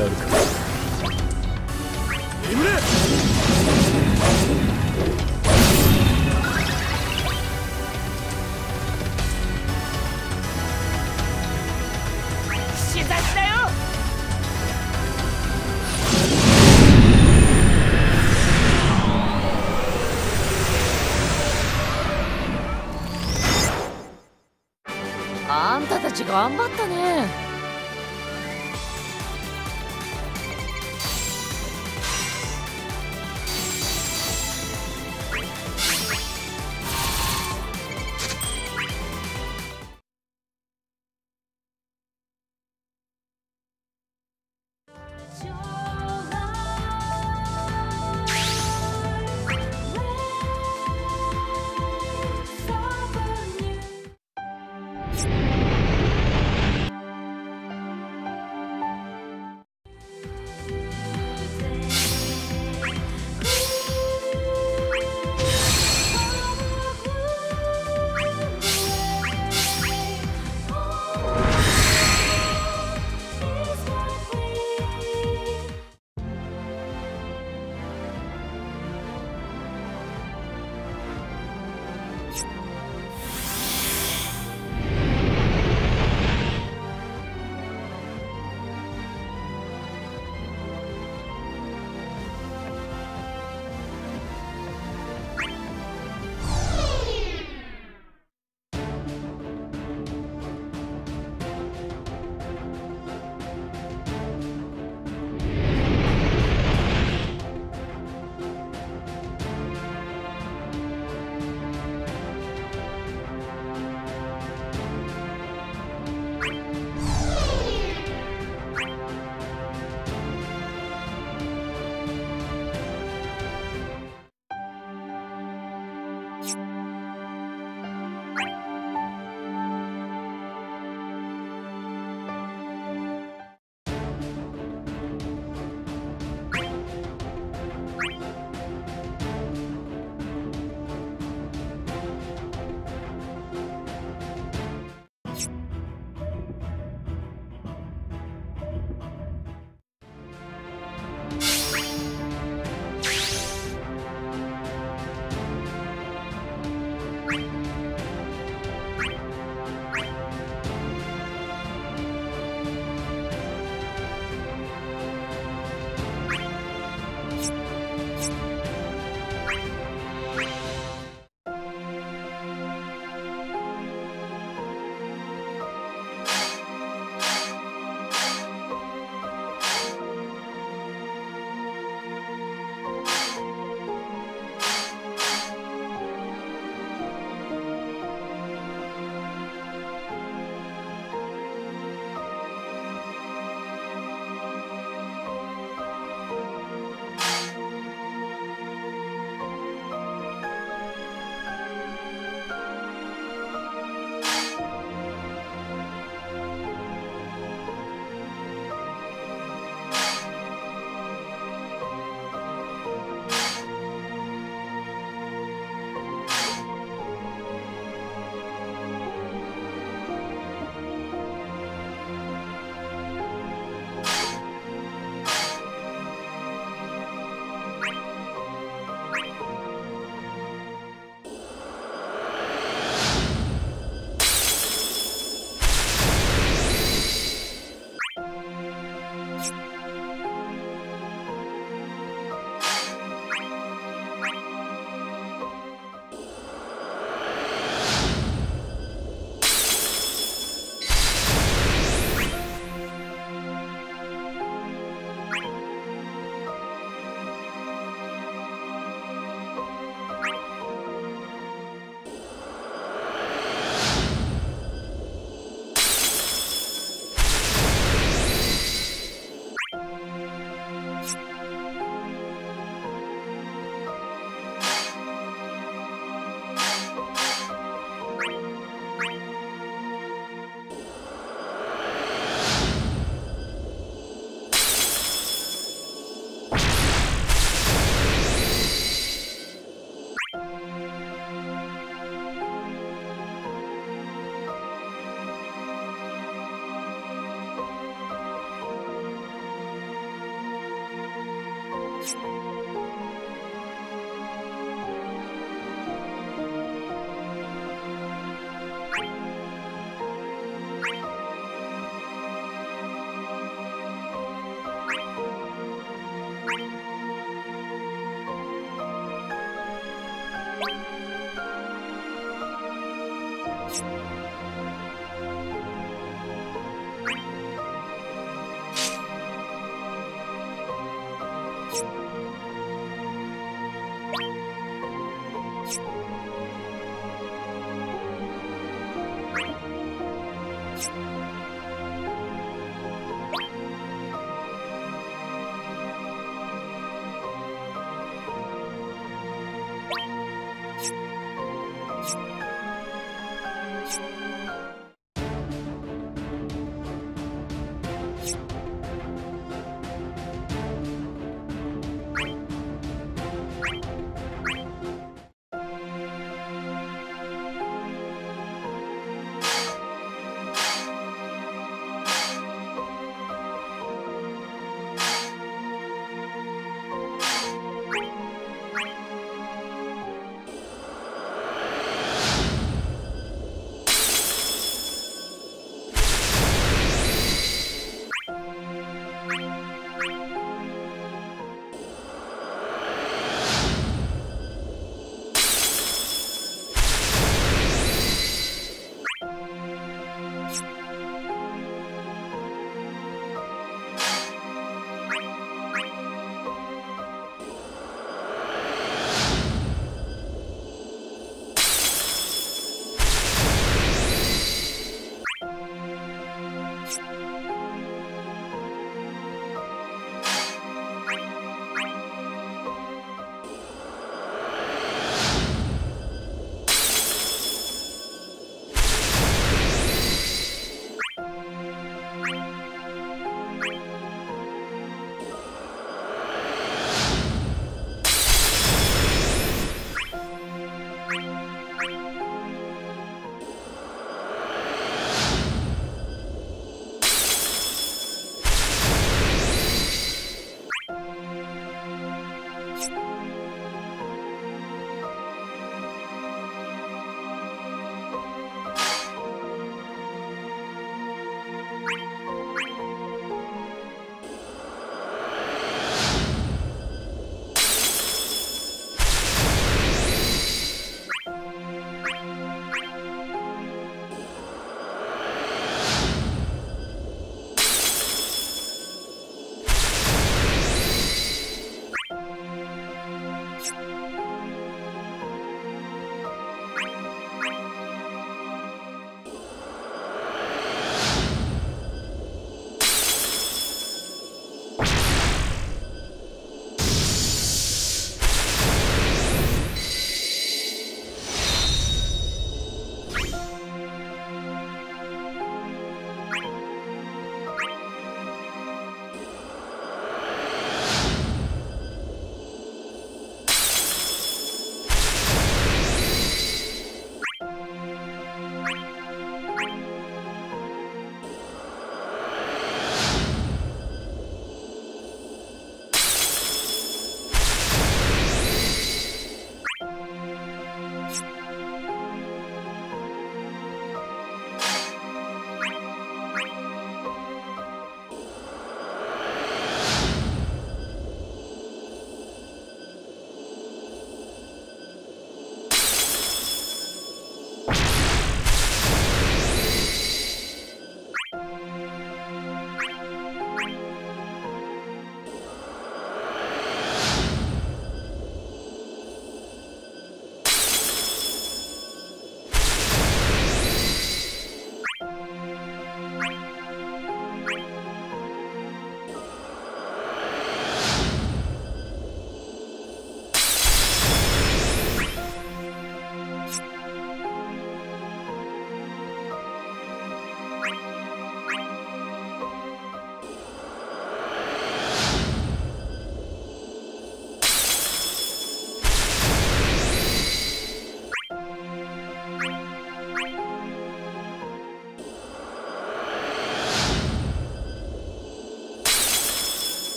やるか眠れ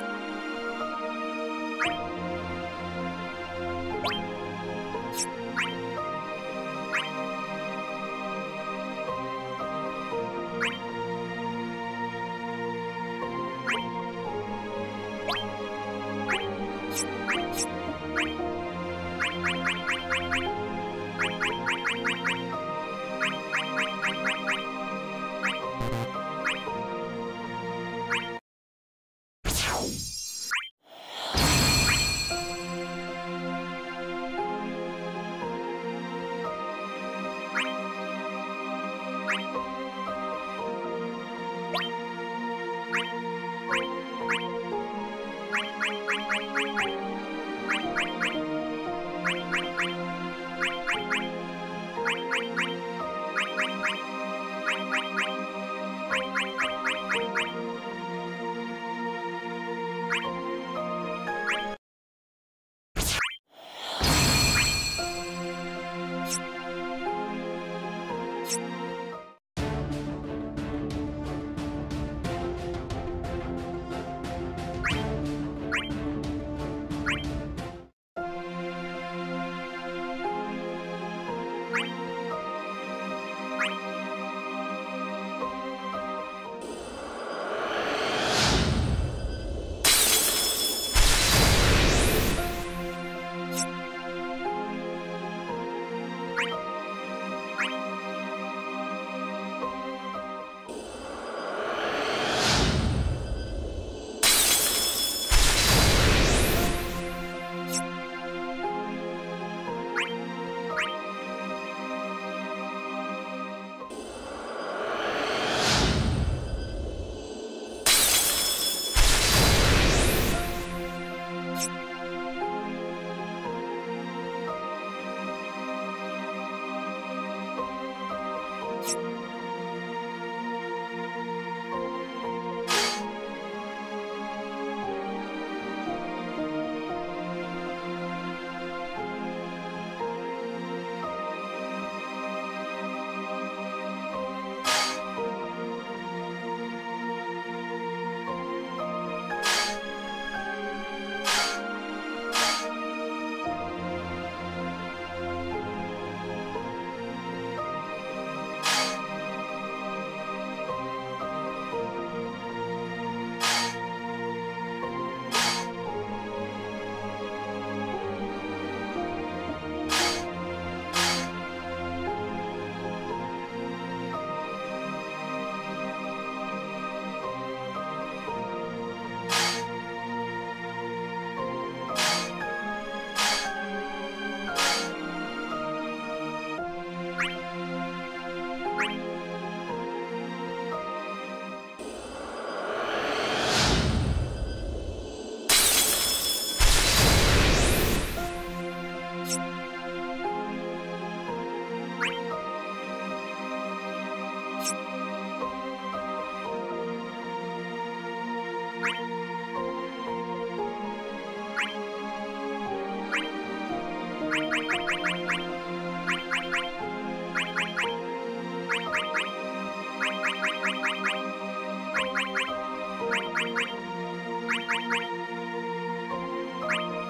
podcast. Thank you.